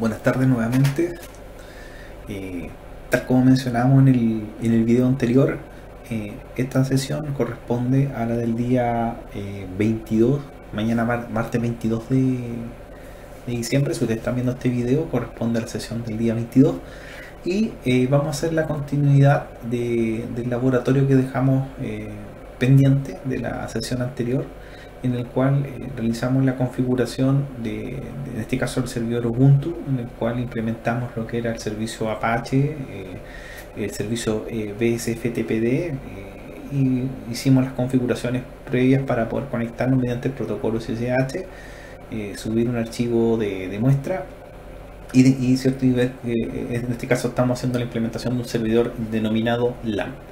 Buenas tardes nuevamente. Eh, tal como mencionábamos en el, en el video anterior, eh, esta sesión corresponde a la del día 22, eh, mañana martes 22 de, diciembre. Si ustedes están viendo este video, corresponde a la sesión del día 22. Y vamos a hacer la continuidad de, del laboratorio que dejamos pendiente de la sesión anterior en el cual eh, realizamos la configuración de, en este caso el servidor Ubuntu, en el cual implementamos lo que era el servicio Apache, eh, el servicio eh, BSFTPD y hicimos las configuraciones previas para poder conectarnos mediante el protocolo SSH, subir un archivo de, muestra y, y, cierto, en este caso estamos haciendo la implementación de un servidor denominado LAMP.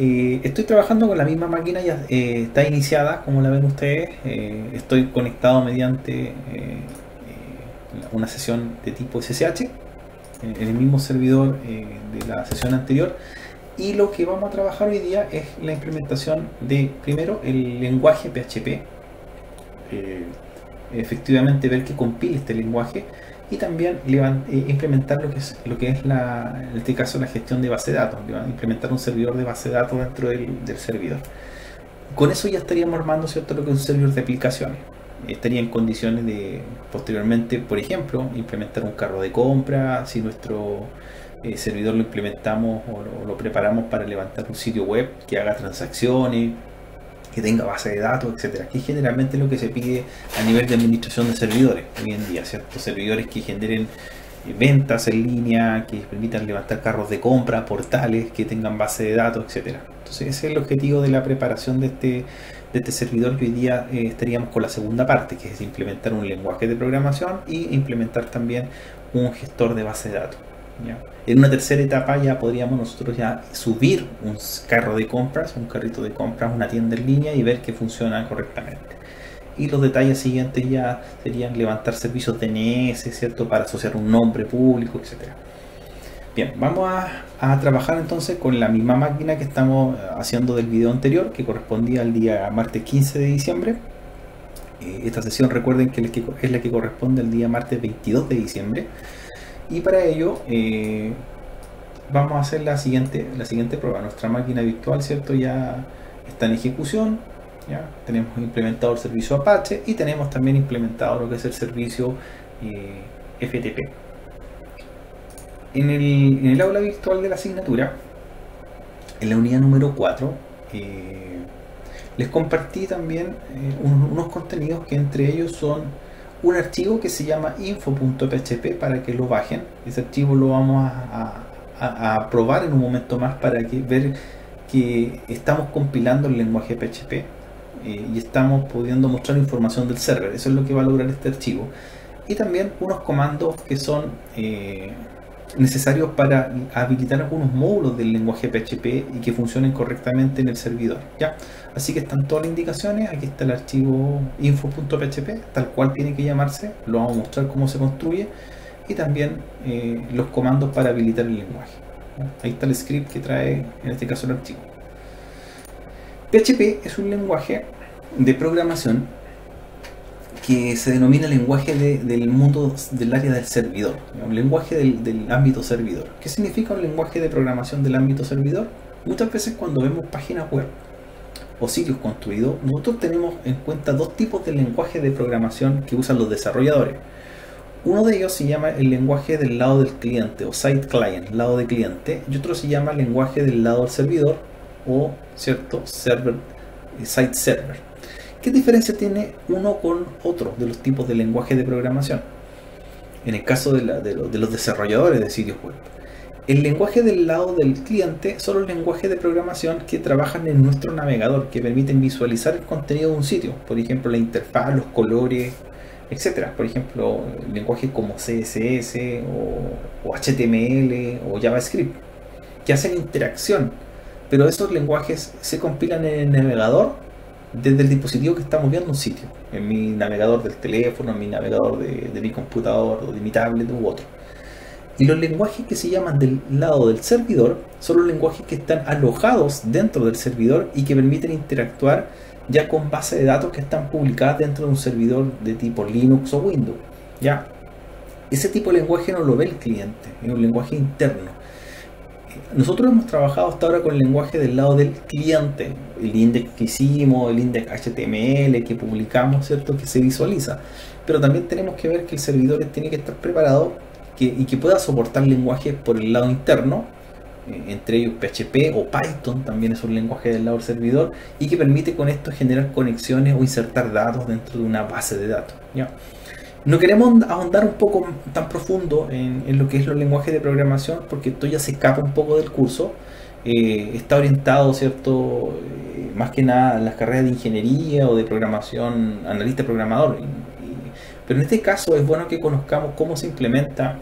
Eh, estoy trabajando con la misma máquina, ya eh, está iniciada, como la ven ustedes. Eh, estoy conectado mediante una sesión de tipo SSH en, el mismo servidor de la sesión anterior. Y lo que vamos a trabajar hoy día es la implementación de, primero, el lenguaje PHP. efectivamente, ver que compile este lenguaje y también a implementar lo que es, lo que es la, en este caso la gestión de base de datos, implementar un servidor de base de datos dentro del, servidor. Con eso ya estaríamos armando ¿cierto? lo que es un servidor de aplicaciones. Estaría en condiciones de posteriormente, por ejemplo, implementar un carro de compra, si nuestro eh, servidor lo implementamos o lo preparamos para levantar un sitio web que haga transacciones, que tenga base de datos, etcétera, que es generalmente lo que se pide a nivel de administración de servidores hoy en día, ¿cierto? Servidores que generen eh, ventas en línea, que permitan levantar carros de compra, portales, que tengan base de datos, etcétera. Entonces ese es el objetivo de la preparación de este, de este servidor que hoy día eh, estaríamos con la segunda parte, que es implementar un lenguaje de programación y implementar también un gestor de base de datos. En una tercera etapa ya podríamos nosotros ya subir un carro de compras, un carrito de compras, una tienda en línea y ver que funciona correctamente. Y los detalles siguientes ya serían levantar servicios DNS, ¿cierto? Para asociar un nombre público, etcétera. Bien, vamos a, trabajar entonces con la misma máquina que estamos haciendo del video anterior, que correspondía al día martes 15 de diciembre. Eh, esta sesión recuerden que es la que corresponde al día martes 22 de diciembre. Y para ello eh, vamos a hacer la siguiente, la siguiente prueba. Nuestra máquina virtual, ¿cierto? Ya está en ejecución. ¿ya? Tenemos implementado el servicio Apache y tenemos también implementado lo que es el servicio eh, FTP. En el, aula virtual de la asignatura, en la unidad número 4, eh, les compartí también unos contenidos que entre ellos son un archivo que se llama info.php para que lo bajen. Ese archivo lo vamos a, probar en un momento más para que, ver que estamos compilando el lenguaje PHP eh, y estamos pudiendo mostrar información del server. Eso es lo que va a lograr este archivo. Y también unos comandos que son eh, necesarios para habilitar algunos módulos del lenguaje PHP y que funcionen correctamente en el servidor. ¿ya? Así que están todas las indicaciones, aquí está el archivo info.php, tal cual tiene que llamarse, lo vamos a mostrar cómo se construye y también eh, los comandos para habilitar el lenguaje. Ahí está el script que trae en este caso el archivo. PHP es un lenguaje de programación que se denomina lenguaje del mundo del área del servidor, un lenguaje del, ámbito servidor. ¿Qué significa un lenguaje de programación del ámbito servidor? Muchas veces cuando vemos páginas web o sitios construidos, nosotros tenemos en cuenta dos tipos de lenguaje de programación que usan los desarrolladores. Uno de ellos se llama el lenguaje del lado del cliente o site client, lado de cliente, y otro se llama lenguaje del lado del servidor o cierto server, site server. ¿Qué diferencia tiene uno con otro de los tipos de lenguaje de programación? En el caso de, los desarrolladores de sitios web. El lenguaje del lado del cliente son los lenguajes de programación que trabajan en nuestro navegador, que permiten visualizar el contenido de un sitio, por ejemplo la interfaz, los colores, etc. Por ejemplo, lenguajes como CSS o, HTML o JavaScript, que hacen interacción, pero estos lenguajes se compilan en el navegador desde el dispositivo que estamos viendo un sitio, en mi navegador del teléfono, en mi navegador de, mi computador o de mi tablet u otro. Y los lenguajes que se llaman del lado del servidor son los lenguajes que están alojados dentro del servidor y que permiten interactuar ya con bases de datos que están publicadas dentro de un servidor de tipo Linux o Windows. Ya ese tipo de lenguaje no lo ve el cliente, es un lenguaje interno. Nosotros hemos trabajado hasta ahora con el lenguaje del lado del cliente, el index que hicimos, el index HTML que publicamos, ¿cierto? Que se visualiza. Pero también tenemos que ver que el servidor tiene que estar preparado y que pueda soportar lenguaje por el lado interno, eh, entre ellos PHP o Python, también es un lenguaje del lado del servidor, y que permite con esto generar conexiones o insertar datos dentro de una base de datos. ¿ya? No queremos ahondar un poco tan profundo en, lo que es los lenguajes de programación, porque esto ya se escapa un poco del curso. Eh, está orientado, ¿cierto? Eh, más que nada a las carreras de ingeniería o de programación, analista programador. pero en este caso es bueno que conozcamos cómo se implementa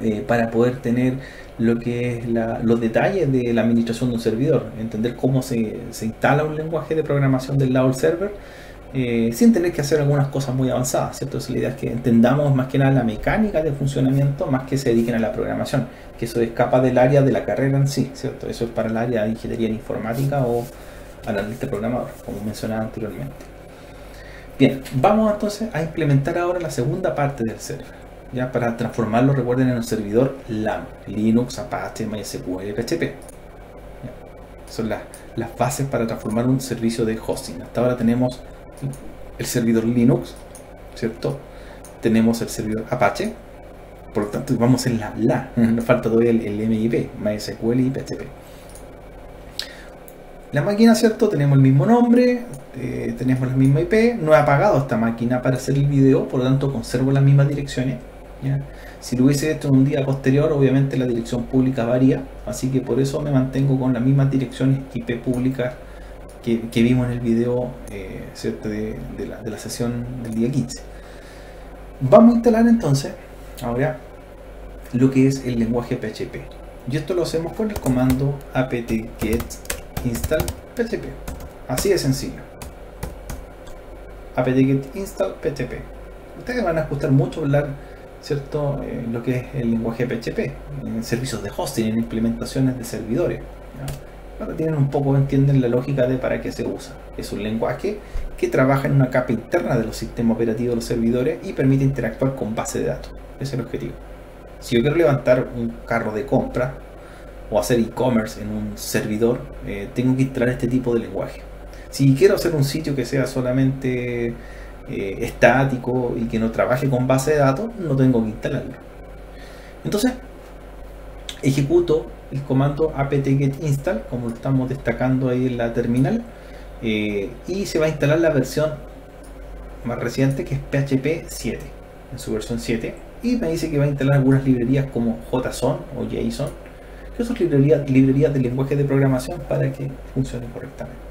eh, para poder tener lo que es los detalles de la administración de un servidor, entender cómo se, se instala un lenguaje de programación del lado del server eh, sin tener que hacer algunas cosas muy avanzadas, ¿cierto? la idea es que entendamos más que nada la mecánica de funcionamiento más que se dediquen a la programación, que eso escapa del área de la carrera en sí, ¿cierto? Eso es para el área de ingeniería en informática o analista programador, como mencionaba anteriormente. Bien, vamos entonces a implementar ahora la segunda parte del server, ya para transformarlo, recuerden, en un servidor LAM, Linux, Apache, MySQL, PHP. Son las, las bases para transformar un servicio de hosting. Hasta ahora tenemos el servidor Linux, ¿cierto? Tenemos el servidor Apache, por lo tanto vamos en la la, nos falta todavía el, MIP, MySQL y PHP. La máquina, ¿cierto? Tenemos el mismo nombre, eh, tenemos la misma IP, no he apagado esta máquina para hacer el video, por lo tanto conservo las mismas direcciones. Si lo hubiese hecho un día posterior, obviamente la dirección pública varía, así que por eso me mantengo con las mismas direcciones IP públicas que, vimos en el video eh, De, la, de, la, sesión del día 15. Vamos a instalar entonces ahora lo que es el lenguaje PHP. Y esto lo hacemos con el comando apt-get install PHP. Así de sencillo. apt-get install PHP. Ustedes van a escuchar mucho hablar ¿cierto? Eh, lo que es el lenguaje PHP en servicios de hosting, en implementaciones de servidores. Ahora tienen un poco, entienden la lógica de para qué se usa. Es un lenguaje que trabaja en una capa interna de los sistemas operativos de los servidores y permite interactuar con base de datos. Ese es el objetivo. Si yo quiero levantar un carro de compra o hacer e-commerce en un servidor, eh, tengo que instalar este tipo de lenguaje. Si quiero hacer un sitio que sea solamente eh, estático y que no trabaje con base de datos, no tengo que instalarlo. Entonces, ejecuto el comando apt-get install, como estamos destacando ahí en la terminal, eh, y se va a instalar la versión más reciente que es PHP 7, en su versión 7, y me dice que va a instalar algunas librerías como JSON o JSON, que son librerías, librerías de lenguaje de programación para que funcione correctamente.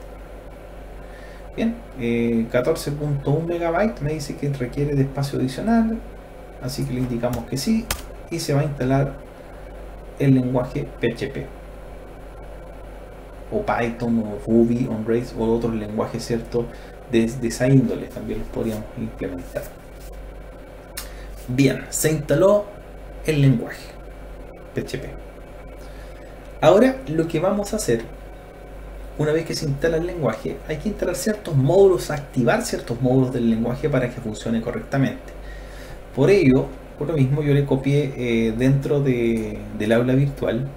Bien, 14.1 eh, megabytes me dice que requiere de espacio adicional, así que le indicamos que sí, y se va a instalar el lenguaje PHP o Python o Ruby on Rails o otros lenguajes cierto desde esa índole también los podríamos implementar. Bien se instaló el lenguaje PHP ahora lo que vamos a hacer una vez que se instala el lenguaje hay que instalar ciertos módulos activar ciertos módulos del lenguaje para que funcione correctamente por ello por lo mismo yo le copié eh, dentro de, del aula virtual,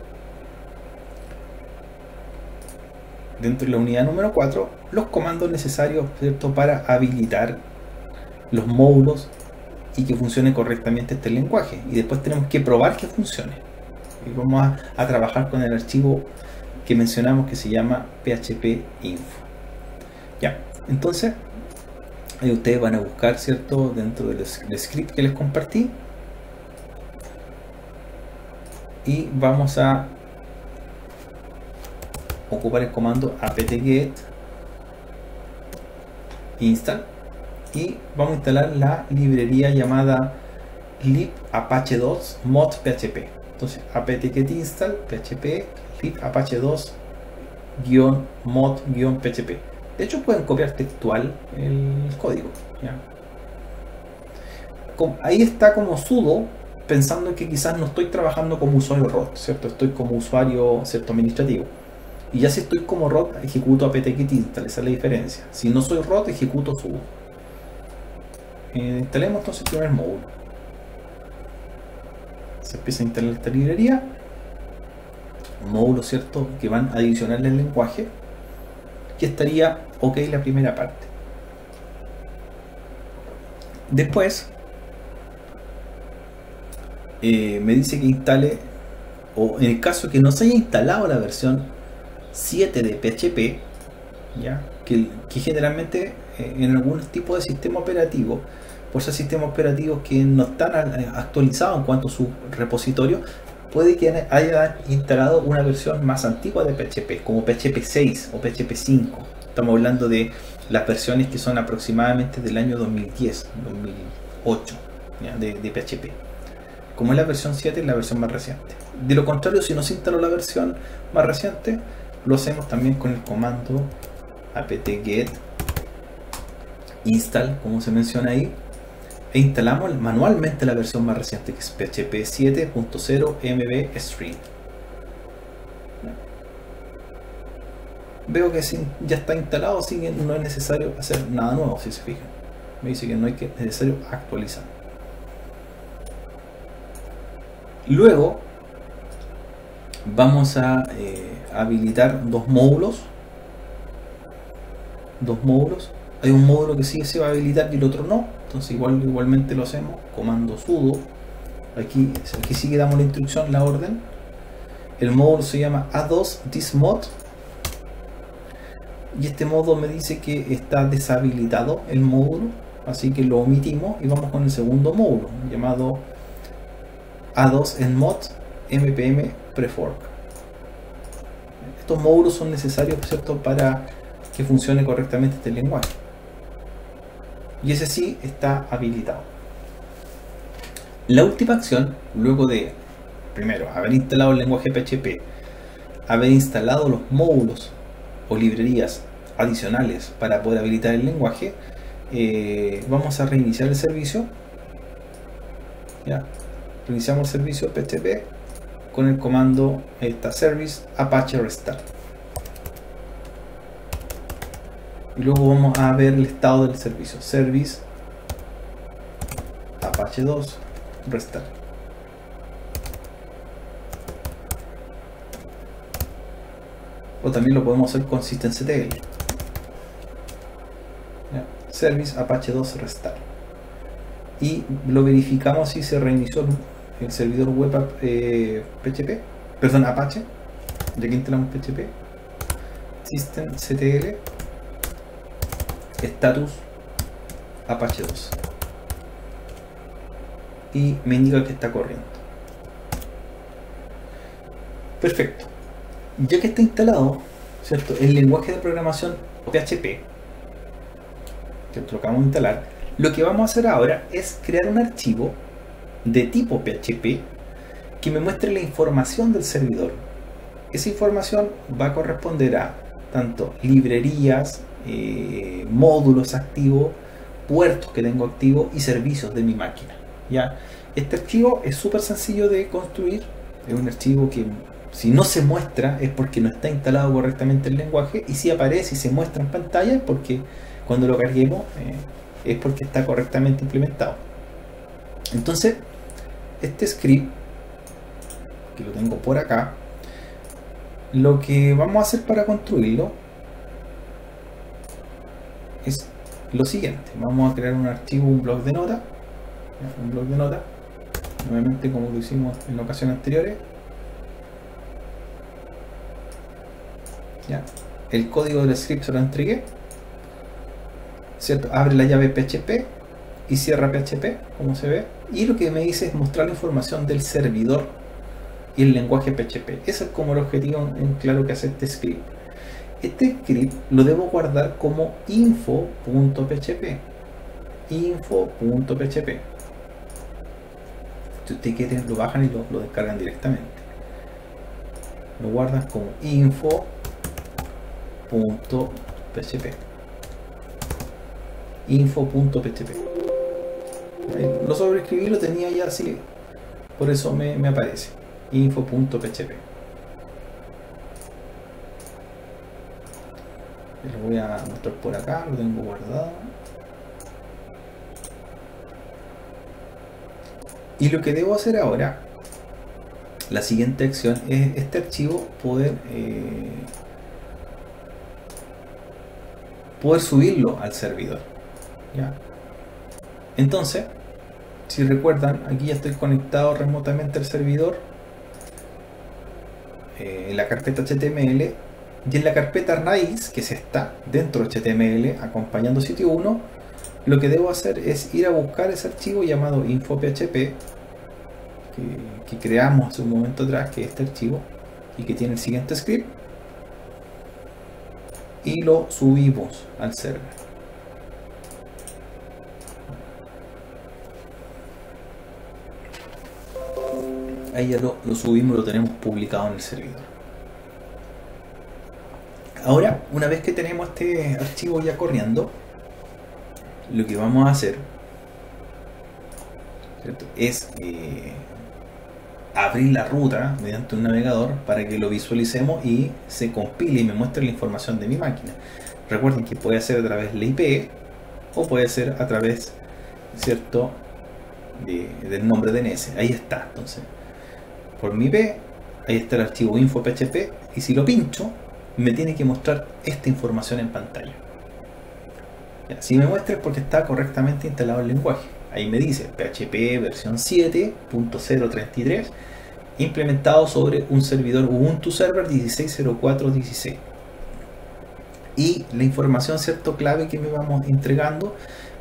dentro de la unidad número 4, los comandos necesarios ¿cierto? para habilitar los módulos y que funcione correctamente este lenguaje. Y después tenemos que probar que funcione. Y vamos a, a trabajar con el archivo que mencionamos que se llama php info. Ya, entonces ustedes van a buscar, ¿cierto? Dentro del script que les compartí, y vamos a ocupar el comando apt-get install y vamos a instalar la librería llamada lib apache 2 mod php entonces apt-get install php apache 2 mod php de hecho pueden copiar textual el código ahí está como sudo pensando que quizás no estoy trabajando como usuario ROT, ¿cierto? Estoy como usuario ¿cierto? administrativo. Y ya si estoy como ROT, ejecuto apt-get install, esa es la diferencia. Si no soy ROT, ejecuto sudo. Eh, instalemos entonces el primer módulo. se empieza a instalar esta librería, módulos, ¿cierto?, que van a adicionar el lenguaje, y estaría ok la primera parte. Después, eh, me dice que instale, o en el caso que no se haya instalado la versión 7 de PHP, ¿ya? Que, generalmente eh, en algún tipo de sistema operativo, por esos sistemas operativos que no están actualizados en cuanto a su repositorio, puede que haya instalado una versión más antigua de PHP, como PHP 6 o PHP 5. Estamos hablando de las versiones que son aproximadamente del año 2010, 2008 De, de, PHP. Como es la versión 7, es la versión más reciente. De lo contrario, si no se instaló la versión más reciente, lo hacemos también con el comando apt-get install, como se menciona ahí, e instalamos manualmente la versión más reciente que es PHP 7.0 MB Stream. Veo que ya está instalado, así que no es necesario hacer nada nuevo, si se fijan. Me dice que no hay que necesario actualizar. Luego vamos a eh, habilitar dos módulos. Dos módulos. Hay un módulo que sí se va a habilitar y el otro no entonces igual, igualmente lo hacemos, comando sudo, aquí, aquí sí que damos la instrucción, la orden, el módulo se llama a2 thismod y este modo me dice que está deshabilitado el módulo, así que lo omitimos y vamos con el segundo módulo llamado a2 enmod mpm prefork. Estos módulos son necesarios ¿cierto? para que funcione correctamente este lenguaje y ese sí está habilitado. La última acción, luego de, primero, haber instalado el lenguaje PHP, haber instalado los módulos o librerías adicionales para poder habilitar el lenguaje, eh, vamos a reiniciar el servicio. Ya, reiniciamos el servicio PHP con el comando esta service apache restart. Y luego vamos a ver el estado del servicio. Service apache 2 restart. O también lo podemos hacer con systemctl service apache 2 restart. Y lo verificamos si se reinició el servidor web PHP eh, perdón apache. Ya que instalamos PHP systemctl status Apache 2 y me indica que está corriendo. Perfecto. Ya que está instalado ¿cierto? el lenguaje de programación PHP que de instalar lo que vamos a hacer ahora es crear un archivo de tipo PHP que me muestre la información del servidor. Esa información va a corresponder a tanto librerías eh, módulos activos, puertos que tengo activos y servicios de mi máquina. ¿ya? Este archivo es súper sencillo de construir, es un archivo que si no se muestra es porque no está instalado correctamente el lenguaje y si aparece y se muestra en pantalla es porque cuando lo carguemos eh, es porque está correctamente implementado. Entonces, este script, que lo tengo por acá, lo que vamos a hacer para construirlo es lo siguiente. Vamos a crear un archivo, un blog de nota. Un blog de nota. Nuevamente como lo hicimos en ocasiones anteriores. Ya. El código del script se lo entregué. ¿Cierto? Abre la llave PHP y cierra PHP, como se ve. Y lo que me dice es mostrar la información del servidor y el lenguaje PHP. Ese es como el objetivo en claro que hace este script este script lo debo guardar como info.php info.php si usted quiere lo bajan y lo, descargan directamente. Lo guardan como info.php info.php lo sobreescribí lo tenía ya así por eso me, me aparece. Info.php lo voy a mostrar por acá, lo tengo guardado. Y lo que debo hacer ahora la siguiente acción es este archivo poder eh, poder subirlo al servidor ¿ya? entonces si recuerdan aquí ya estoy conectado remotamente al servidor eh, la carpeta HTML y en la carpeta raíz que se está dentro de HTML acompañando sitio 1 lo que debo hacer es ir a buscar ese archivo llamado info.php que, creamos hace un momento atrás, que es este archivo, y que tiene el siguiente script, y lo subimos al server. Ahí ya lo, lo subimos, lo tenemos publicado en el servidor. Ahora, una vez que tenemos este archivo ya corriendo, lo que vamos a hacer es eh, abrir la ruta mediante un navegador para que lo visualicemos y se compile y me muestre la información de mi máquina. Recuerden que puede ser a través de la IP o puede ser a través, ¿cierto?, del nombre DNS. Ahí está, entonces, por mi IP, ahí está el archivo info.php y si lo pincho, me tiene que mostrar esta información en pantalla. si me muestra es porque está correctamente instalado el lenguaje. Ahí me dice PHP versión 7.033 implementado sobre un servidor Ubuntu Server 16.04.16 y la información cierto clave que me vamos entregando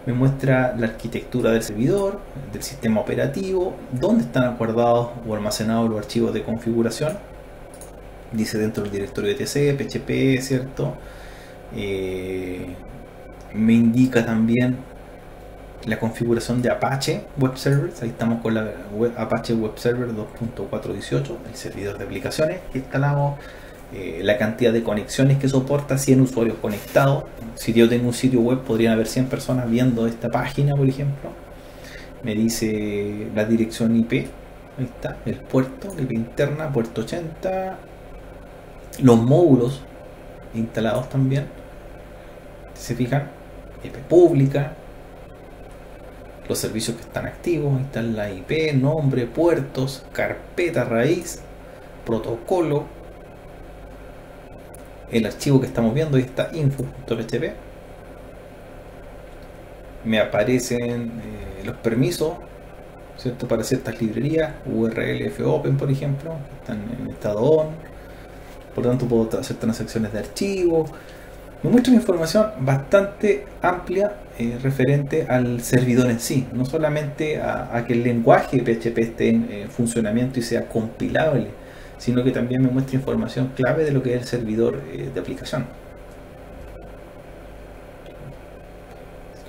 me muestra la arquitectura del servidor, del sistema operativo, dónde están guardados o almacenados los archivos de configuración. Dice dentro del directorio etc, PHP, ¿cierto? Eh, me indica también la configuración de Apache Web Servers. Ahí estamos con la Apache Web Server 2.418, el servidor de aplicaciones que instalamos, eh, la cantidad de conexiones que soporta, 100 usuarios conectados. Si yo tengo un sitio web, podrían haber 100 personas viendo esta página, por ejemplo. Me dice la dirección IP, ahí está, el puerto, IP interna, puerto 80, los módulos instalados también. Se fijan, IP pública, los servicios que están activos, están la IP, nombre, puertos, carpeta raíz, protocolo, el archivo que estamos viendo, ahí está info.php. Me aparecen eh, los permisos, ¿cierto? Para ciertas librerías, URL fopen por ejemplo, están en estado on. Por lo tanto puedo hacer transacciones de archivos, me muestra información bastante amplia eh, referente al servidor en sí, no solamente a, que el lenguaje PHP esté en eh, funcionamiento y sea compilable, sino que también me muestra información clave de lo que es el servidor eh, de aplicación.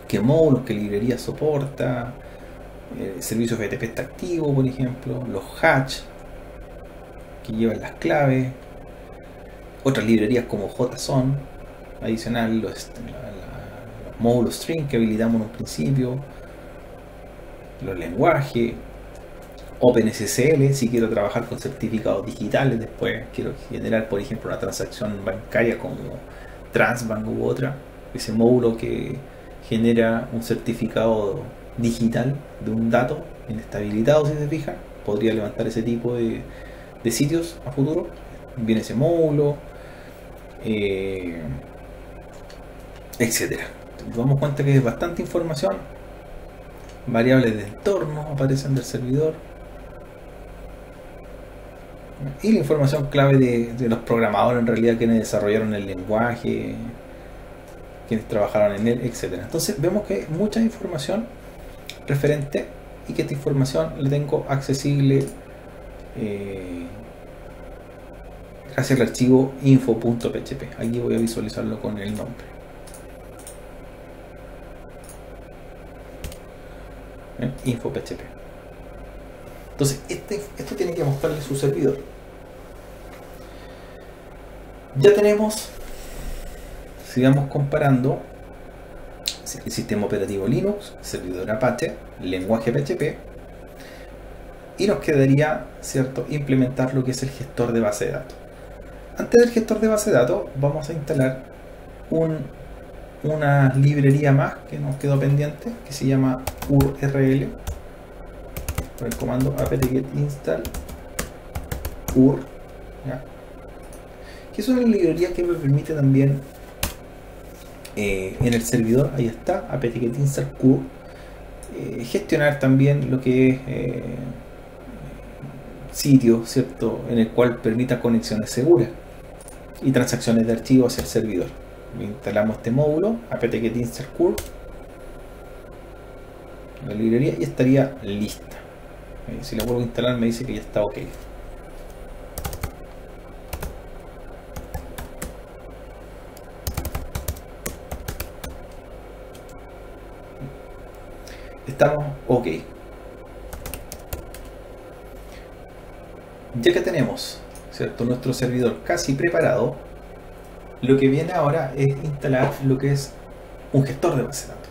qué módulos, qué librerías soporta, el servicio FTP está activo, por ejemplo, los hatch que llevan las claves, otras librerías como JSON, adicional los, módulos string que habilitamos en un principio, los lenguajes, OpenSSL si quiero trabajar con certificados digitales, después quiero generar por ejemplo una transacción bancaria como Transbank u otra, ese módulo que genera un certificado digital de un dato inestabilizado si se fijan, podría levantar ese tipo de sitios a futuro, viene ese módulo. Eh, etcétera. Nos damos cuenta que es bastante información. Variables de entorno aparecen del servidor. Y la información clave de, los programadores en realidad quienes desarrollaron el lenguaje, quienes trabajaron en él, etcétera. Entonces vemos que hay mucha información referente y que esta información la tengo accesible eh, gracias al archivo info.php. Aquí voy a visualizarlo con el nombre. info PHP. Entonces, este, esto tiene que mostrarle su servidor. Ya tenemos, sigamos comparando el sistema operativo Linux, servidor Apache, lenguaje PHP, y nos quedaría, ¿cierto?, implementar lo que es el gestor de base de datos. Antes del gestor de base de datos, vamos a instalar un una librería más que nos quedó pendiente que se llama url por el comando apt-get install CUR, que es una librería que me permite también eh, en el servidor, ahí está, apt-get install CUR, eh, gestionar también lo que es eh, sitio, ¿cierto? En el cual permita conexiones seguras y transacciones de archivos hacia el servidor. Instalamos este módulo, apt-get install CUR, la librería y estaría lista. Si la vuelvo a instalar me dice que ya está ok. Estamos ok. Ya que tenemos ¿cierto? nuestro servidor casi preparado, lo que viene ahora es instalar lo que es un gestor de base de datos.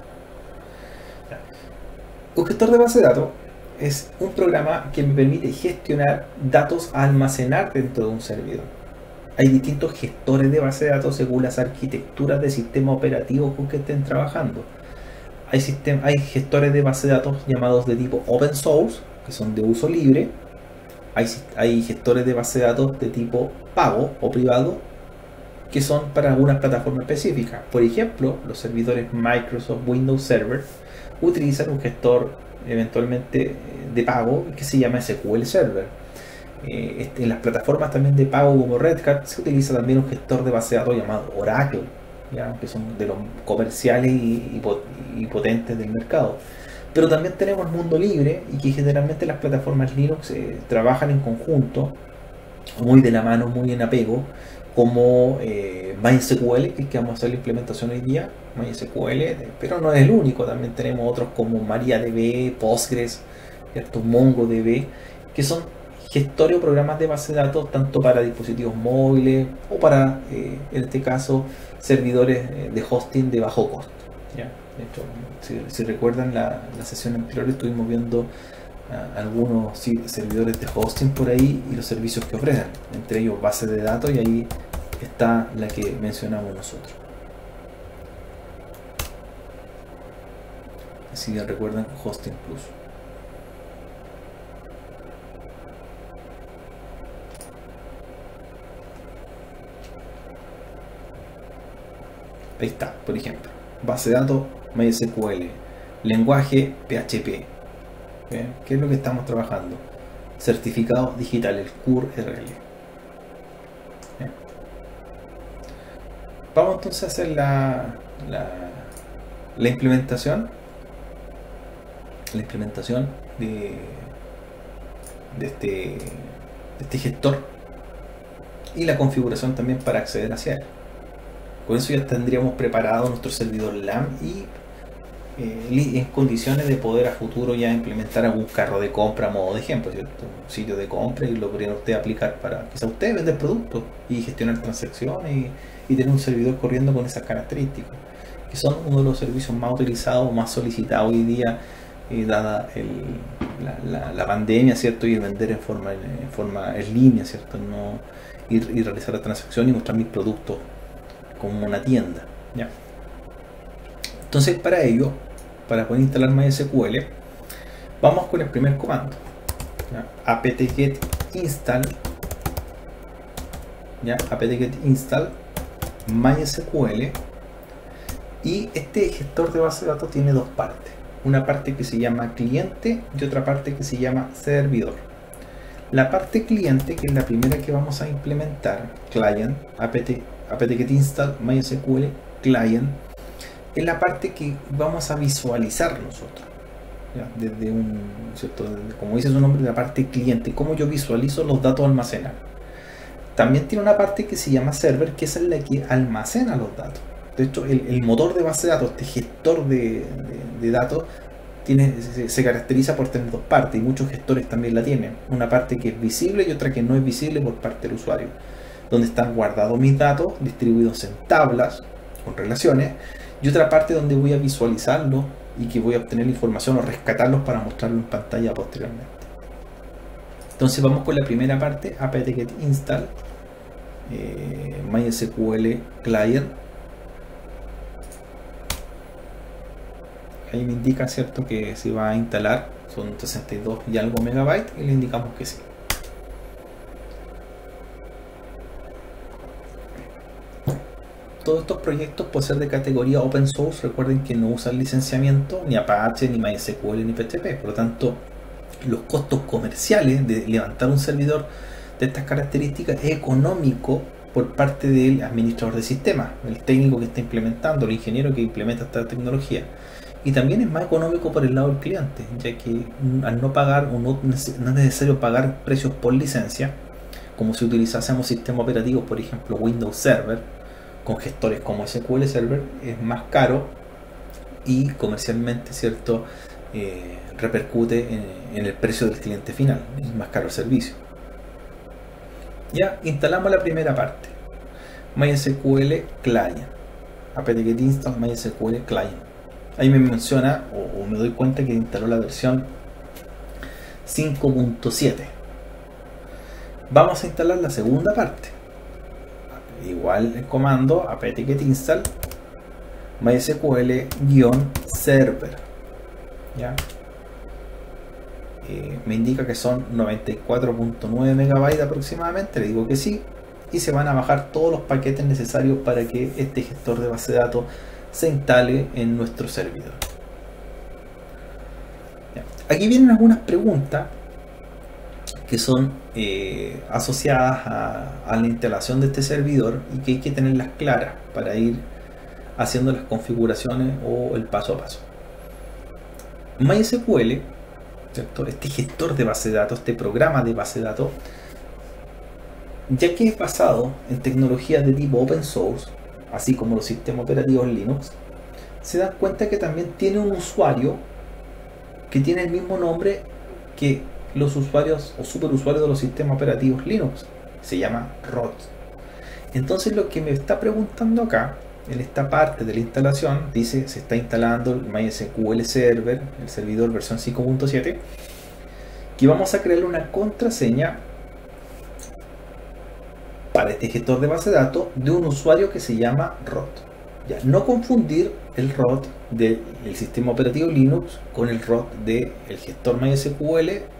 Un gestor de base de datos es un programa que me permite gestionar datos a almacenar dentro de un servidor. Hay distintos gestores de base de datos según las arquitecturas de sistema operativo con que estén trabajando. Hay, hay gestores de base de datos llamados de tipo open source, que son de uso libre. Hay, gestores de base de datos de tipo pago o privado, que son para algunas plataformas específicas. Por ejemplo, los servidores Microsoft Windows Server utilizan un gestor eventualmente eh, de pago que se llama SQL Server. Eh, este, en las plataformas también de pago como Red Hat se utiliza también un gestor de base de datos llamado Oracle, que son de los comerciales y, potentes del mercado. Pero también tenemos el mundo libre y que generalmente las plataformas Linux eh, trabajan en conjunto, muy de la mano, muy en apego, como MySQL, que es que vamos a hacer la implementación hoy día, MySQL, pero no es el único, también tenemos otros como MariaDB, Postgres, ¿cierto? MongoDB, que son gestores o programas de base de datos tanto para dispositivos móviles o para, eh, en este caso, servidores eh, de hosting de bajo costo. Si, recuerdan la, sesión anterior estuvimos viendo ah, algunos servidores de hosting por ahí y los servicios que ofrecen, entre ellos bases de datos y ahí está la que mencionamos nosotros. Si bien recuerdan, Hosting Plus. Ahí está, por ejemplo. Base de datos MySQL. Lenguaje PHP. ¿Qué es lo que estamos trabajando? Certificado digital, el CUR-RL. Vamos entonces a hacer la, la, la implementación la implementación de, este, de, este, gestor y la configuración también para acceder hacia él. Con eso ya tendríamos preparado nuestro servidor LAM y eh, en condiciones de poder a futuro ya implementar algún carro de compra modo de ejemplo, ¿cierto? Un sitio de compra y lo podrían usted aplicar para quizá usted vender productos y gestionar transacciones y, tener un servidor corriendo con esas características, que son uno de los servicios más utilizados, más solicitados hoy día y dada la, pandemia, ¿cierto? Y el vender en forma en forma en línea, ¿cierto? No ir y realizar la transacción y mostrar mis productos como una tienda, ¿ya? Entonces, para ello, para poder instalar MySQL, vamos con el primer comando, apt-get install, ¿ya? apt-get install MySQL y este gestor de base de datos tiene dos partes una parte que se llama cliente y otra parte que se llama servidor. La parte cliente, que es la primera que vamos a implementar, client, apt, apt-get install mysql client, es la parte que vamos a visualizar nosotros. Desde un, como dice su nombre, la parte cliente, cómo yo visualizo los datos almacenados. También tiene una parte que se llama server, que es la que almacena los datos. De hecho, el, motor de base de datos, este gestor de, datos, tiene, se, caracteriza por tener dos partes y muchos gestores también la tienen. Una parte que es visible y otra que no es visible por parte del usuario. Donde están guardados mis datos, distribuidos en tablas con relaciones, y otra parte donde voy a visualizarlos y que voy a obtener información o rescatarlos para mostrarlo en pantalla posteriormente. Entonces vamos con la primera parte, apt-get install eh, MySQL client. Ahí me indica cierto que se va a instalar son 62 y algo megabytes y le indicamos que sí todos estos proyectos pueden ser de categoría open source. Recuerden que no usan licenciamiento ni Apache, ni MySQL, ni PHP. Por lo tanto, los costos comerciales de levantar un servidor de estas características es económico por parte del administrador de sistemas, el técnico que está implementando, el ingeniero que implementa esta tecnología. Y también es más económico por el lado del cliente, ya que al no pagar o no, no es necesario pagar precios por licencia, como si utilizásemos sistemas operativos, por ejemplo Windows Server, con gestores como SQL Server, es más caro y comercialmente, ¿cierto? Eh, repercute en, el precio del cliente final, es más caro el servicio. Ya instalamos la primera parte, MySQL Client, apt-get install MySQL Client. Ahí me menciona o, me doy cuenta que instaló la versión 5.7. Vamos a instalar la segunda parte. Igual el comando apt-get install MySQL-server. ¿Ya? Eh, me indica que son 94.9 megabytes aproximadamente, le digo que sí, y se van a bajar todos los paquetes necesarios para que este gestor de base de datos se instale en nuestro servidor. Aquí vienen algunas preguntas que son eh, asociadas a, la instalación de este servidor y que hay que tenerlas claras para ir haciendo las configuraciones o el paso a paso. MySQL este gestor de base de datos, este programa de base de datos, ya que es basado en tecnologías de tipo open source, así como los sistemas operativos Linux, se dan cuenta que también tiene un usuario que tiene el mismo nombre que los usuarios o superusuarios de los sistemas operativos Linux. Se llama ROT. Entonces lo que me está preguntando acá en esta parte de la instalación dice se está instalando el MySQL Server, el servidor versión 5.7, que vamos a crear una contraseña para este gestor de base de datos de un usuario que se llama ROT. Ya, no confundir el ROT del sistema operativo Linux con el ROT del gestor MySQL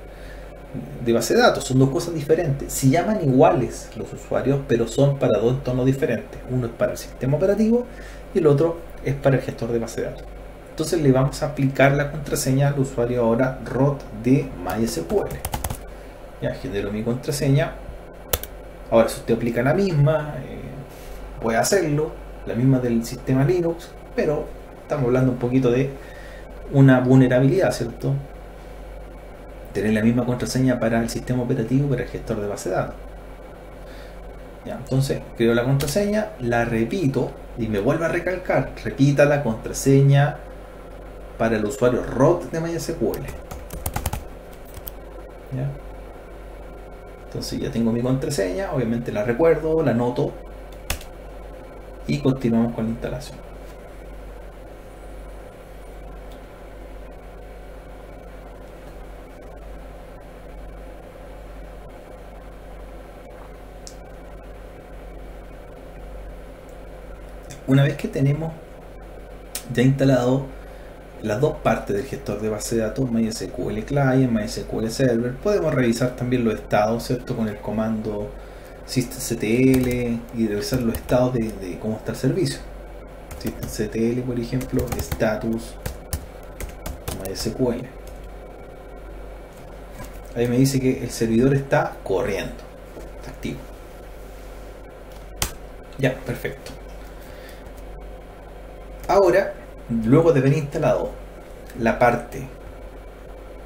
de base de datos. Son dos cosas diferentes. Se llaman iguales los usuarios, pero son para dos entornos diferentes. Uno es para el sistema operativo y el otro es para el gestor de base de datos. Entonces le vamos a aplicar la contraseña al usuario ahora ROT de MySQL. Ya genero mi contraseña. Ahora si usted aplica la misma, eh, puede hacerlo, la misma del sistema Linux, pero estamos hablando un poquito de una vulnerabilidad, ¿cierto? Tener la misma contraseña para el sistema operativo para el gestor de base de datos. entonces creo la contraseña, la repito y me vuelvo a recalcar, repita la contraseña para el usuario ROT de MySQL. Entonces ya tengo mi contraseña, obviamente la recuerdo, la anoto y continuamos con la instalación. Una vez que tenemos ya instalado las dos partes del gestor de base de datos, MySQL Client, MySQL Server, podemos revisar también los estados, ¿cierto? Con el comando systemctl y revisar los estados de, cómo está el servicio. systemctl, por ejemplo, status MySQL. Ahí me dice que el servidor está corriendo, está activo. Ya, perfecto. Ahora, luego de haber instalado la parte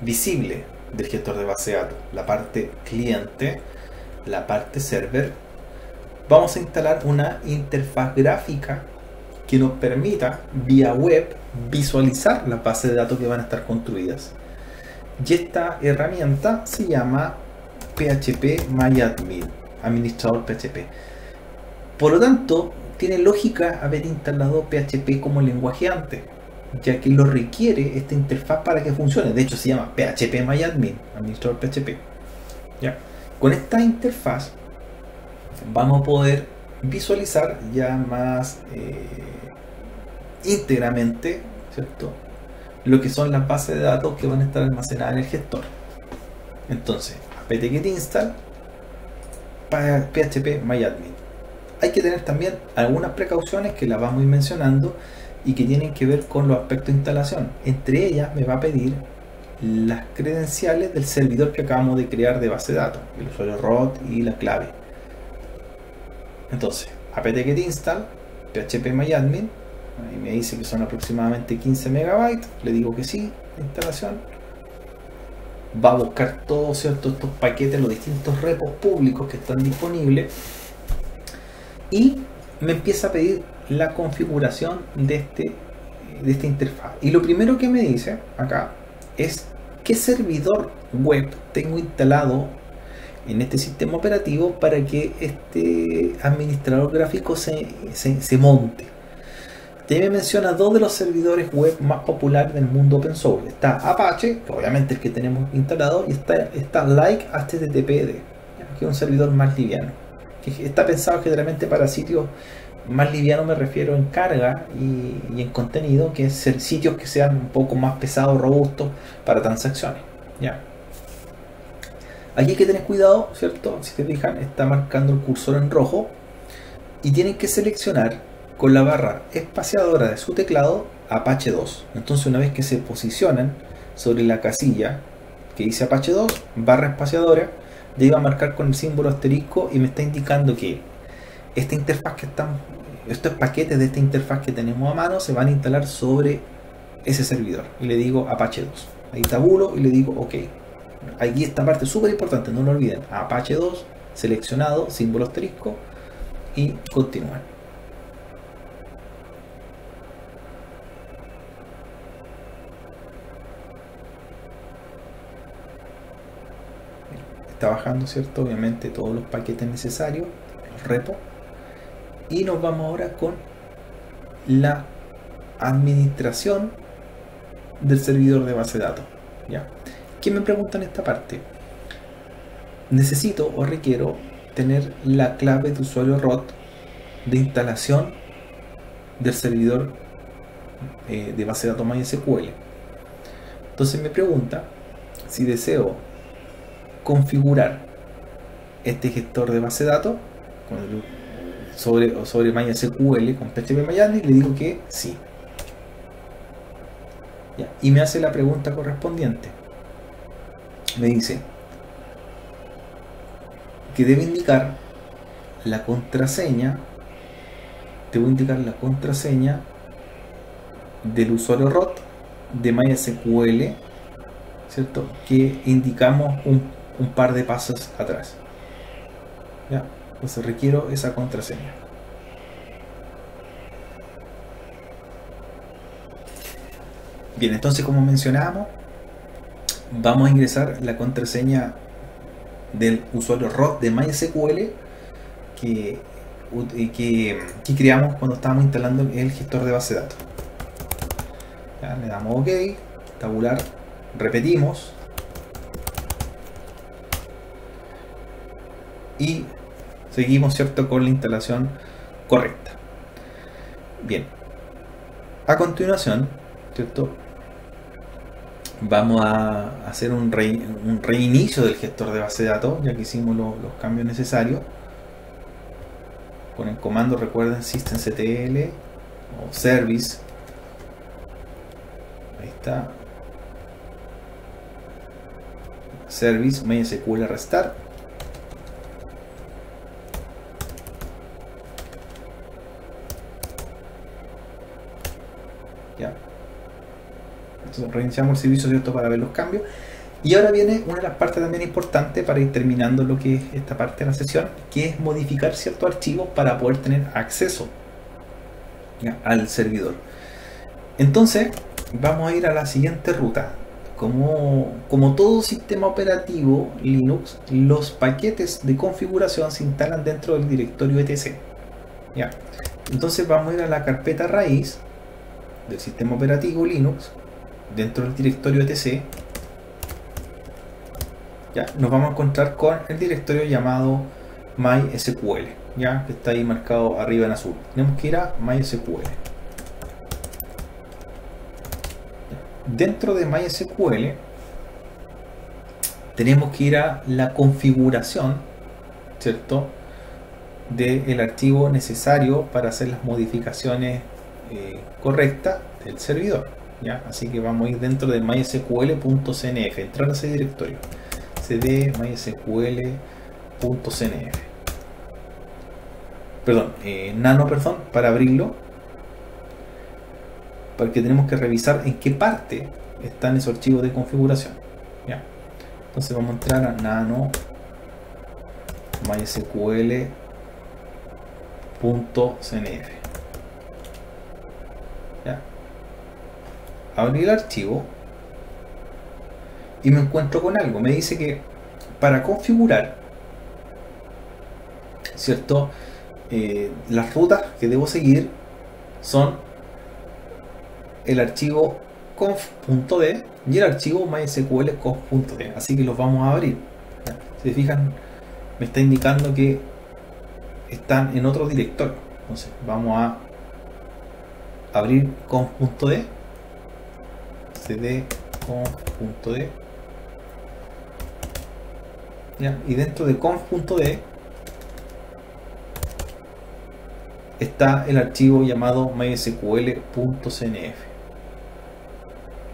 visible del gestor de base de datos, la parte cliente, la parte server, vamos a instalar una interfaz gráfica que nos permita vía web visualizar las bases de datos que van a estar construidas. Y esta herramienta se llama PHP MyAdmin, administrador PHP. Por lo tanto, tiene lógica haber instalado PHP como lenguaje antes, ya que lo requiere esta interfaz para que funcione. De hecho, se llama PHP MyAdmin, administrador PHP. ¿Ya? Con esta interfaz vamos a poder visualizar ya más eh, íntegramente, ¿cierto? Lo que son las bases de datos que van a estar almacenadas en el gestor. Entonces, apt-get install php myadmin hay que tener también algunas precauciones que las vamos a ir mencionando y que tienen que ver con los aspectos de instalación. Entre ellas me va a pedir las credenciales del servidor que acabamos de crear de base de datos, el usuario root y la clave. Entonces, apt-get install, php y me dice que son aproximadamente 15 megabytes, le digo que sí, instalación. Va a buscar todos estos paquetes, los distintos repos públicos que están disponibles y me empieza a pedir la configuración de, este, de esta interfaz. Y lo primero que me dice acá es qué servidor web tengo instalado en este sistema operativo para que este administrador gráfico se, se, monte. Te me menciona dos de los servidores web más populares del mundo open source. Está Apache, que obviamente es el que tenemos instalado, y está, está Like HTTPD, que es un servidor más liviano. Que está pensado generalmente para sitios más liviano me refiero en carga y, en contenido, que es sitios que sean un poco más pesados, robustos para transacciones. ¿ya? Aquí hay que tener cuidado, ¿cierto? Si te fijan, está marcando el cursor en rojo y tienen que seleccionar con la barra espaciadora de su teclado Apache 2. Entonces una vez que se posicionan sobre la casilla que dice Apache 2, barra espaciadora, ya a marcar con el símbolo asterisco y me está indicando que esta interfaz que están, estos paquetes de esta interfaz que tenemos a mano se van a instalar sobre ese servidor. Y le digo Apache 2. Ahí tabulo y le digo OK. Aquí esta parte súper importante, no lo olviden. Apache 2, seleccionado, símbolo asterisco y continuar. Está bajando, ¿cierto? Obviamente todos los paquetes necesarios, los repos y nos vamos ahora con la administración del servidor de base de datos. ¿ya? ¿Qué me preguntan en esta parte? Necesito o requiero tener la clave de usuario ROT de instalación del servidor eh, de base de datos MySQL. Entonces me pregunta si deseo configurar este gestor de base de datos sobre, sobre MySQL con PHP MyAdmin, le digo que sí. y me hace la pregunta correspondiente. Me dice que debe indicar la contraseña, debo indicar la contraseña del usuario ROT de MySQL, ¿cierto? Que indicamos un, un par de pasos atrás. ¿Ya? Entonces requiero esa contraseña. Bien, entonces como mencionábamos, vamos a ingresar la contraseña del usuario root de MySQL que, que, que creamos cuando estábamos instalando el gestor de base de datos. le damos OK, tabular, repetimos y seguimos cierto con la instalación correcta. Bien. A continuación vamos a hacer un, reinicio del gestor de base de datos. Ya que hicimos los cambios necesarios. Con el comando recuerden systemctl o service. Ahí está. Service mysql restart reiniciamos el servicio ¿cierto? para ver los cambios. Y ahora viene una de las partes también importantes para ir terminando lo que es esta parte de la sesión, que es modificar ciertos archivos para poder tener acceso al servidor. Entonces, vamos a ir a la siguiente ruta. Como, como todo sistema operativo Linux, los paquetes de configuración se instalan dentro del directorio etc. ¿ya? Entonces vamos a ir a la carpeta raíz del sistema operativo Linux dentro del directorio etc. Ya nos vamos a encontrar con el directorio llamado mysql ya que está ahí marcado arriba en azul. Tenemos que ir a mysql. Dentro de mysql tenemos que ir a la configuración cierto del archivo necesario para hacer las modificaciones eh, correctas del servidor. ¿Ya? Así que vamos a ir dentro de mysql.cnf, entrar a ese directorio, cd mysql.cnf. Perdón, eh, nano, perdón, para abrirlo, porque tenemos que revisar en qué parte están esos archivos de configuración. ¿ya? Entonces vamos a entrar a nano mysql.cnf ¿Ya? Abrir el archivo y me encuentro con algo. Me dice que para configurar, ¿cierto? Eh, las rutas que debo seguir son el archivo conf.d y el archivo mysql conf.d. Así que los vamos a abrir. Si se fijan, me está indicando que están en otro directorio. Entonces vamos a abrir conf.d cd y dentro de conf.d está el archivo llamado mysql.cnf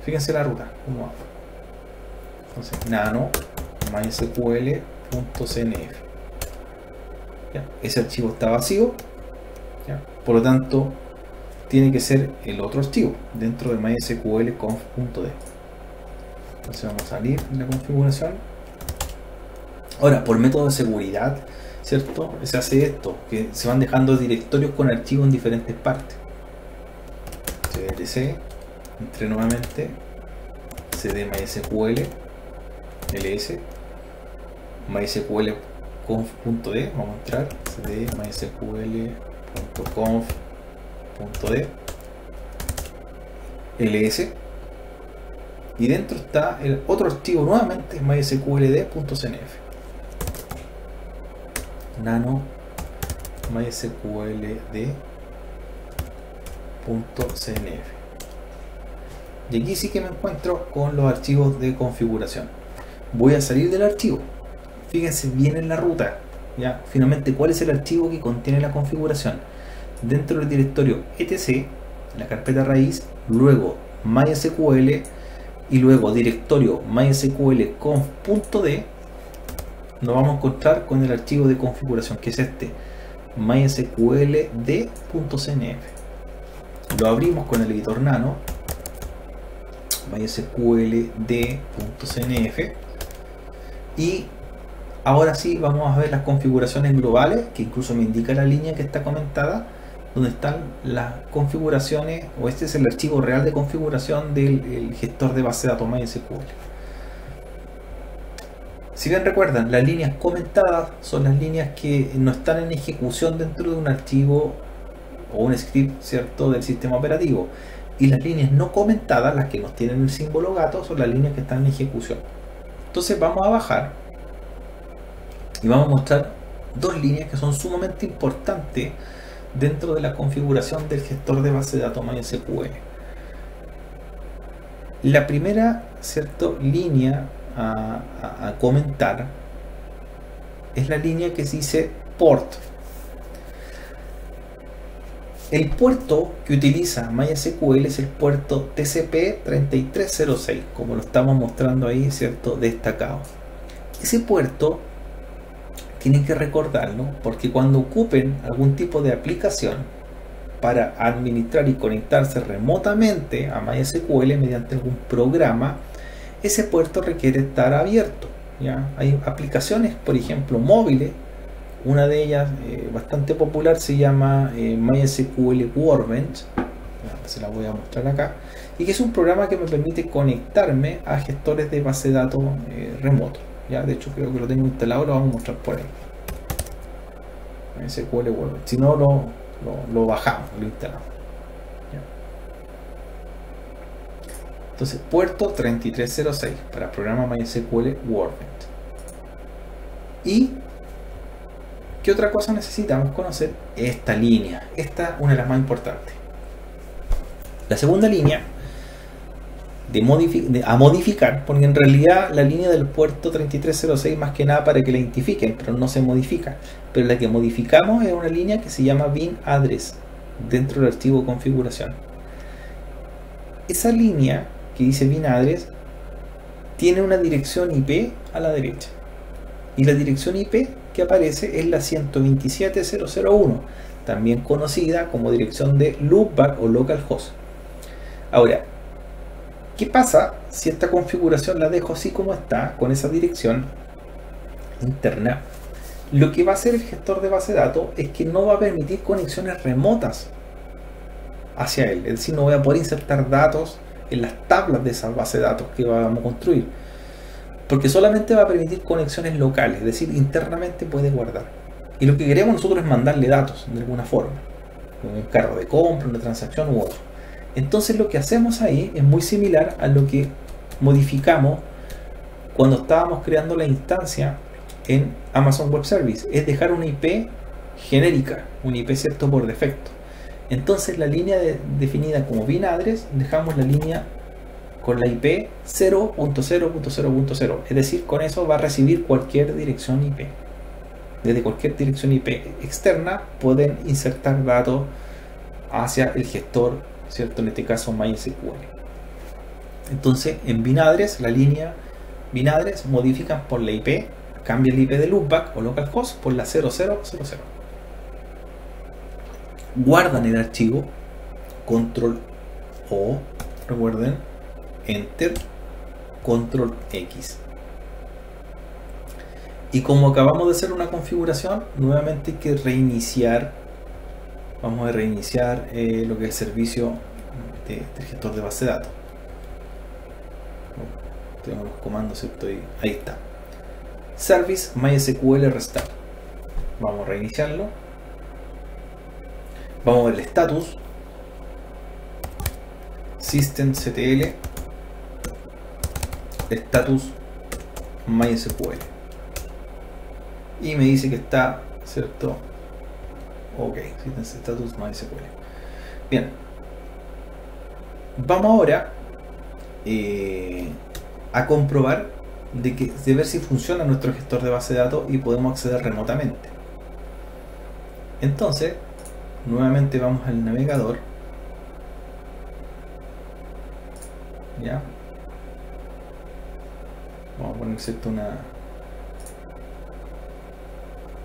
fíjense la ruta entonces nano mysql.cnf ese archivo está vacío, por lo tanto tiene que ser el otro archivo dentro de mysql conf.d. Entonces vamos a salir de la configuración. Ahora, por método de seguridad, ¿cierto? Se hace esto, que se van dejando directorios con archivos en diferentes partes. cdlc, entre nuevamente, cd mysql, ls, mysql conf.d, vamos a entrar, cd mysql.conf.d ls y dentro está el otro archivo nuevamente mysqld.cnf nano mysqld.cnf y aquí sí que me encuentro con los archivos de configuración voy a salir del archivo fíjense bien en la ruta. ¿ya? Finalmente, ¿cuál es el archivo que contiene la configuración? Dentro del directorio etc, la carpeta raíz, luego mysql y luego directorio mysql conf.d, nos vamos a encontrar con el archivo de configuración que es este mysqld.cnf. Lo abrimos con el editor nano mysqld.cnf y Ahora sí vamos a ver las configuraciones globales, que incluso me indica la línea que está comentada, donde están las configuraciones, o este es el archivo real de configuración del gestor de base de datos MySQL. Si bien recuerdan, las líneas comentadas son las líneas que no están en ejecución dentro de un archivo o un script cierto del sistema operativo. Y las líneas no comentadas, las que nos tienen el símbolo gato, son las líneas que están en ejecución. Entonces vamos a bajar y vamos a mostrar dos líneas que son sumamente importantes dentro de la configuración del gestor de base de datos MySQL. La primera ¿cierto? línea a, a, comentar es la línea que se dice port. El puerto que utiliza MySQL es el puerto TCP3306, como lo estamos mostrando ahí, ¿cierto? Destacado. Ese puerto tienen que recordarlo porque cuando ocupen algún tipo de aplicación para administrar y conectarse remotamente a MySQL mediante algún programa, ese puerto requiere estar abierto. Hay aplicaciones, por ejemplo, móviles. Una de ellas eh, bastante popular se llama eh, MySQL Workbench. Se la voy a mostrar acá. Y que es un programa que me permite conectarme a gestores de base de datos eh, remotos. Ya, de hecho creo que lo tengo instalado, lo vamos a mostrar por ahí. SQL Word. Si no, lo, lo, bajamos, lo instalamos. Entonces, puerto 3306 para programa MySQL Workbench. ¿Y qué otra cosa necesitamos conocer? Esta línea. Esta una de las más importantes. La segunda línea a modificar, porque en realidad la línea del puerto 3306 más que nada para que la identifiquen, pero no se modifica. Pero la que modificamos es una línea que se llama bin address dentro del archivo configuración. Esa línea que dice bin address tiene una dirección IP a la derecha. Y la dirección IP que aparece es la 127.001, también conocida como dirección de loopback o localhost. Ahora, ¿Qué pasa si esta configuración la dejo así como está, con esa dirección interna? Lo que va a hacer el gestor de base de datos es que no va a permitir conexiones remotas hacia él. Es decir, no voy a poder insertar datos en las tablas de esa base de datos que vamos a construir. Porque solamente va a permitir conexiones locales, es decir, internamente puede guardar. Y lo que queremos nosotros es mandarle datos de alguna forma. Un cargo de compra, una transacción u otro. Entonces lo que hacemos ahí es muy similar a lo que modificamos cuando estábamos creando la instancia en Amazon Web Service. Es dejar una IP genérica, un IP cierto por defecto. Entonces la línea definida como bin address, dejamos la línea con la IP 0.0.0.0. Es decir, con eso va a recibir cualquier dirección IP. Desde cualquier dirección IP externa pueden insertar datos hacia el gestor ¿cierto? En este caso MySQL. Entonces, en binadres, la línea binadres modifican por la IP, cambia el IP de loopback o localhost por la 0000. Guardan el archivo, control O, recuerden, enter, control X. Y como acabamos de hacer una configuración, nuevamente hay que reiniciar vamos a reiniciar eh, lo que es el servicio de, del gestor de base de datos. Tengo los comandos, estoy, ahí está. Service MySQL Restart. Vamos a reiniciarlo. Vamos a ver el status. Systemctl. Status MySQL. Y me dice que está, ¿cierto? Ok, System Status MySQL. Bien. Vamos ahora eh, a comprobar de, que, de ver si funciona nuestro gestor de base de datos y podemos acceder remotamente. Entonces, nuevamente vamos al navegador. Ya. Vamos a poner cierto una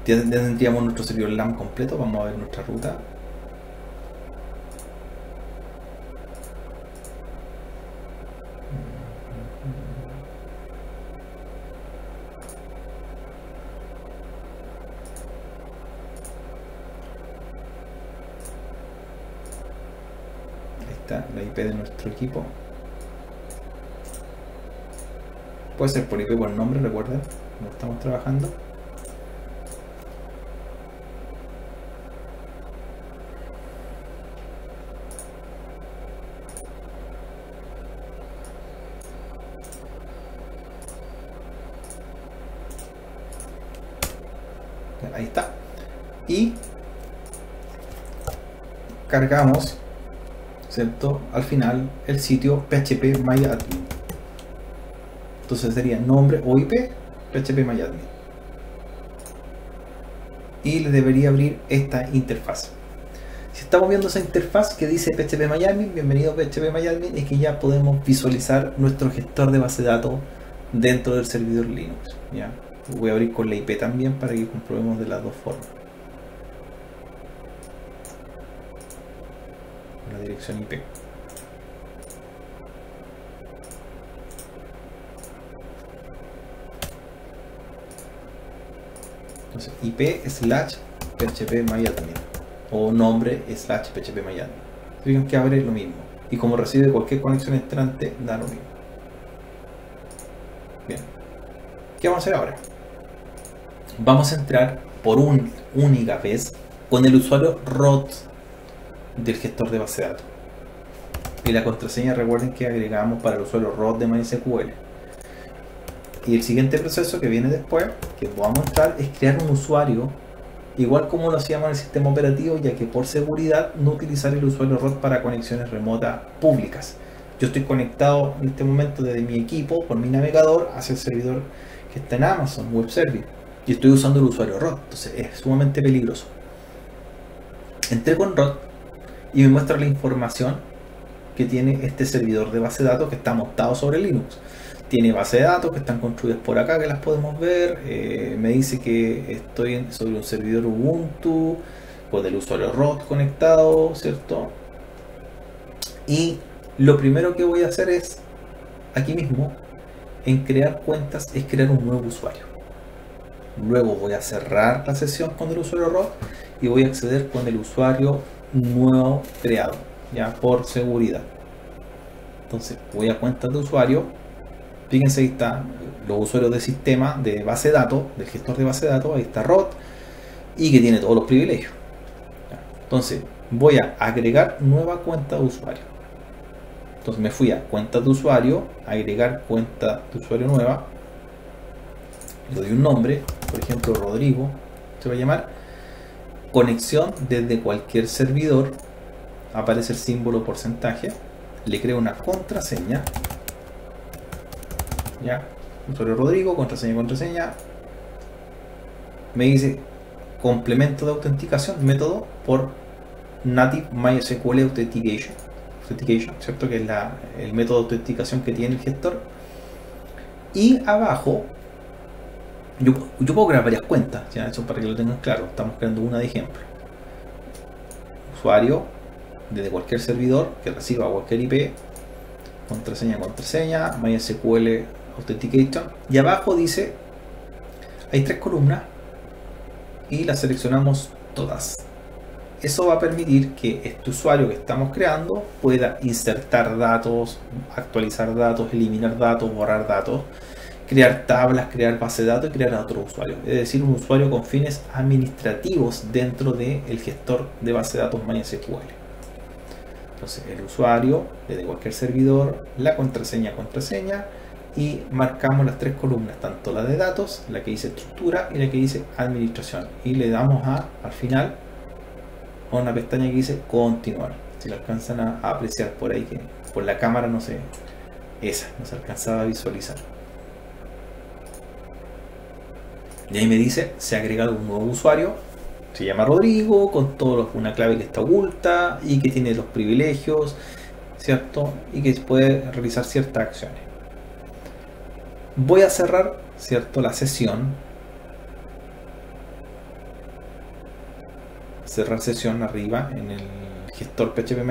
ya, tendríamos nuestro servidor LAM completo. Vamos a ver nuestra ruta. Ahí está la IP de nuestro equipo. Puede ser por IP por nombre, recuerden, no estamos trabajando. ahí está. Y ¿cierto? Al final el sitio php myadmin. Entonces sería nombre o IP php myadmin. Y le debería abrir esta interfaz. Si estamos viendo esa interfaz que dice PHP MyAdmin, bienvenido PHP MyAdmin, es que ya podemos visualizar nuestro gestor de base de datos dentro del servidor Linux. ¿ya? Voy a abrir con la IP también para que comprobemos de las dos formas. IP. Entonces, IP slash php también o nombre slash php Fíjense que abre lo mismo. Y como recibe cualquier conexión entrante, da lo mismo. Bien. ¿Qué vamos a hacer ahora? vamos a entrar por un única vez con el usuario root del gestor de base de datos. Y la contraseña recuerden que agregamos para el usuario root de MySQL. Y el siguiente proceso que viene después, que vamos a mostrar, es crear un usuario igual como lo hacíamos en el sistema operativo, ya que por seguridad no utilizar el usuario root para conexiones remotas públicas. Yo estoy conectado en este momento desde mi equipo, por mi navegador, hacia el servidor que está en Amazon Web Service. Y estoy usando el usuario ROT. Entonces es sumamente peligroso. Entré con ROT y me muestra la información tiene este servidor de base de datos que está montado sobre Linux. Tiene base de datos que están construidas por acá, que las podemos ver. Eh, me dice que estoy sobre un servidor Ubuntu con el usuario ROT conectado, ¿cierto? Y lo primero que voy a hacer es, aquí mismo, en crear cuentas, es crear un nuevo usuario. Luego voy a cerrar la sesión con el usuario ROT y voy a acceder con el usuario nuevo creado, ya por seguridad. Entonces voy a cuentas de usuario. Fíjense ahí está los usuarios de sistema de base de datos, del gestor de base de datos, ahí está ROT y que tiene todos los privilegios. Entonces voy a agregar nueva cuenta de usuario. Entonces me fui a cuenta de usuario, agregar cuenta de usuario nueva, le doy un nombre, por ejemplo Rodrigo, se va a llamar, conexión desde cualquier servidor, aparece el símbolo porcentaje, le creo una contraseña, ya, usuario Rodrigo, contraseña, contraseña, me dice complemento de autenticación, método por Native MySQL Authentication Authentication, ¿cierto? Que es el método de autenticación que tiene el gestor. Y abajo, yo, puedo crear varias cuentas, ya eso para que lo tengan claro. Estamos creando una de ejemplo. Usuario desde cualquier servidor que reciba cualquier IP, contraseña, contraseña, MySQL Authentication. Y abajo dice, hay tres columnas y las seleccionamos todas. Eso va a permitir que este usuario que estamos creando pueda insertar datos, actualizar datos, eliminar datos, borrar datos, crear tablas, crear base de datos y crear a otro usuario. Es decir, un usuario con fines administrativos dentro del gestor de base de datos MySQL. Entonces, el usuario desde cualquier servidor, la contraseña, contraseña y marcamos las tres columnas, tanto la de datos, la que dice estructura y la que dice administración. Y le damos a, al final, una pestaña que dice continuar. Si la alcanzan a, apreciar por ahí, que por la cámara no sé, esa, no se alcanzaba a visualizar. Y ahí me dice, se ha agregado un nuevo usuario, se llama Rodrigo, con todo una clave que está oculta y que tiene los privilegios, ¿cierto? Y que puede realizar ciertas acciones. Voy a cerrar, ¿cierto? La sesión cerrar sesión arriba en el gestor PHP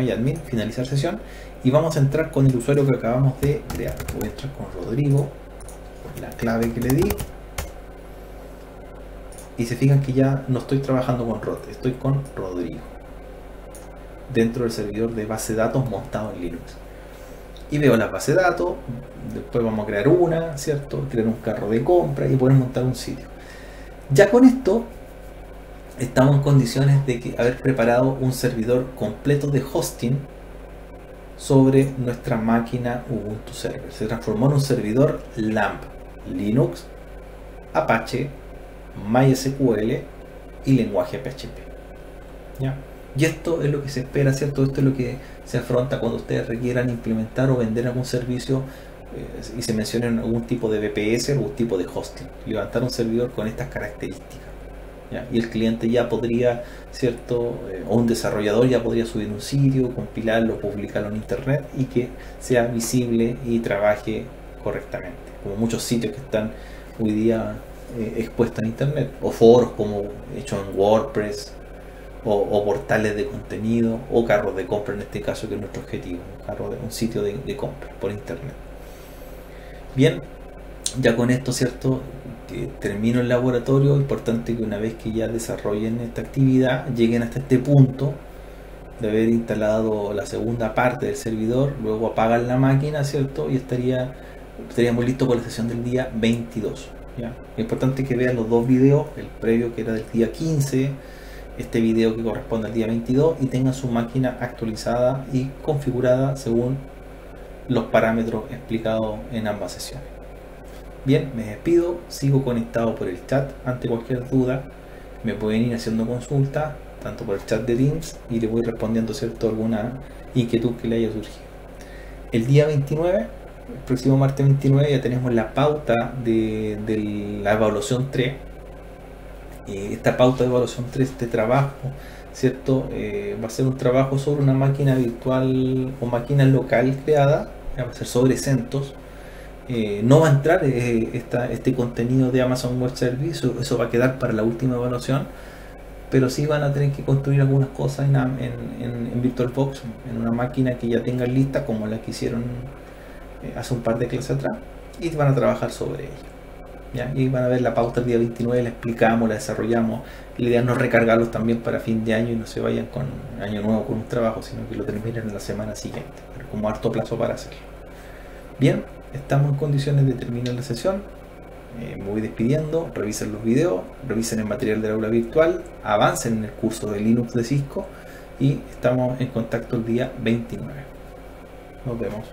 finalizar sesión y vamos a entrar con el usuario que acabamos de crear. Voy a entrar con Rodrigo, la clave que le di. Y se fijan que ya no estoy trabajando con Rod, estoy con Rodrigo. Dentro del servidor de base de datos montado en Linux. Y veo la base de datos, después vamos a crear una, ¿cierto? Crear un carro de compra y poder montar un sitio. Ya con esto estamos en condiciones de haber preparado un servidor completo de hosting sobre nuestra máquina Ubuntu Server. Se transformó en un servidor LAMP, Linux, Apache, MySQL y lenguaje PHP. Y esto es lo que se espera, ¿cierto? Esto es lo que se afronta cuando ustedes requieran implementar o vender algún servicio eh, y se mencionen algún tipo de VPS o algún tipo de hosting. Levantar un servidor con estas características y el cliente ya podría, ¿cierto? Eh, o un desarrollador ya podría subir un sitio, compilarlo, publicarlo en internet y que sea visible y trabaje correctamente. Como muchos sitios que están hoy día eh, expuestos en internet, o foros como hechos en WordPress, o, portales de contenido, o carros de compra en este caso que es nuestro objetivo, un, carro de, un sitio de, compra por internet. Bien, ya con esto, ¿cierto? termino el laboratorio, importante que una vez que ya desarrollen esta actividad, lleguen hasta este punto de haber instalado la segunda parte del servidor, luego apagan la máquina, ¿cierto? Y estaría, estaríamos listos con la sesión del día 22. ¿Ya? Importante que vean los dos videos, el previo que era del día 15, este video que corresponde al día 22 y tengan su máquina actualizada y configurada según los parámetros explicados en ambas sesiones. Bien, me despido, sigo conectado por el chat ante cualquier duda. Me pueden ir haciendo consultas, tanto por el chat de Teams, y le voy respondiendo cierto alguna inquietud que le haya surgido. El día 29, el próximo martes 29, ya tenemos la pauta de, de la evaluación 3. esta pauta de evaluación 3, este trabajo, ¿cierto? Eh, va a ser un trabajo sobre una máquina virtual o máquina local creada, va a ser sobre CentOS. Eh, no va a entrar eh, este contenido de Amazon Web Service, eso, va a quedar para la última evaluación, pero sí van a tener que construir algunas cosas en, en, VirtualBox, en una máquina que ya tengan lista, como la que hicieron hace un par de clases atrás, y van a trabajar sobre ella. Y van a ver la pauta el día 29, la explicamos, la desarrollamos. La idea es no recargarlos también para fin de año y no se vayan con año nuevo con un trabajo, sino que lo terminen en la semana siguiente, pero como harto plazo para hacerlo. Bien, estamos en condiciones de terminar la sesión. Eh, me voy despidiendo, revisen los videos, revisen el material del aula virtual, avancen en el curso de Linux de Cisco y estamos en contacto el día 29. Nos vemos.